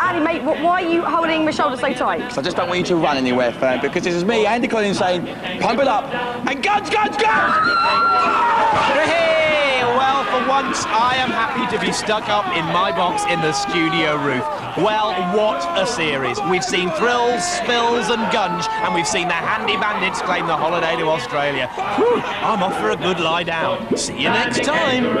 Andy, mate, why are you holding my shoulder so tight? Because I just don't want you to run anywhere, fam, because this is me, Andy Collins, saying, pump it up, and gunge, gunge, gunge! Hey, well, for once, I am happy to be stuck up in my box in the studio roof. Well, what a series. We've seen thrills, spills, and gunge, and we've seen the handy bandits claim the holiday to Australia. Whew, I'm off for a good lie down. See you next time.